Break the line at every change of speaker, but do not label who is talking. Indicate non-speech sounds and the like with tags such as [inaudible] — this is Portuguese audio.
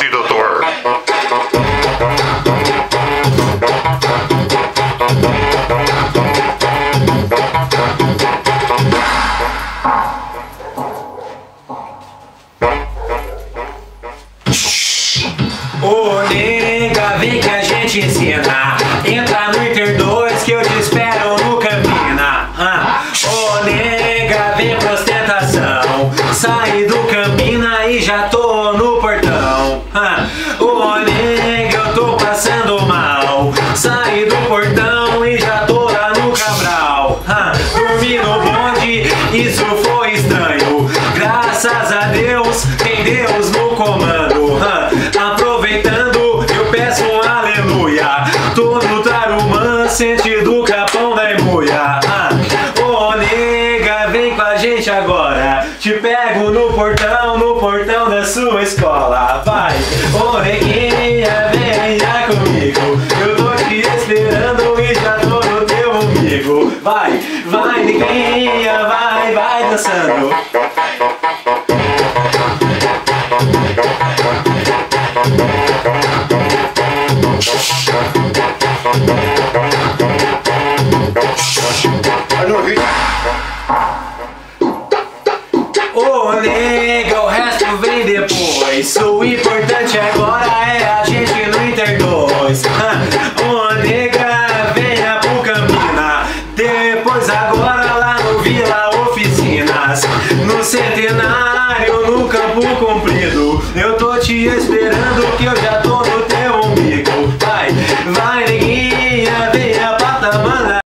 Sim, doutor.
Ô nega, vem que a gente ensina. Entra no Inter 2 que eu te espero no Campina. Ah. Ô nega, vem pra. Saí do Campina e já tô [laughs] nega, eu tô passando mal. Saí do portão e já tô lá no Cabral. Dormi no bonde, isso foi estranho. Graças a Deus, tem Deus no comando. Aproveitando, eu peço um aleluia. Tô no Tarumã, sentido agora. Te pego no portão, no portão da sua escola. Vai, ô neguinha, venha comigo. Eu tô te esperando e já tô no teu umbigo. Vai, vai, neguinha, vai, vai dançando. Olha vídeo. Ô nega, o resto vem depois. O importante agora é a gente no Inter 2. Ô [laughs] nega, venha pro Campina. Depois agora lá no Vila Oficinas. No Centenário, no Campo Comprido. Eu tô te esperando que eu já tô no teu umbigo. Vai, vai, nega.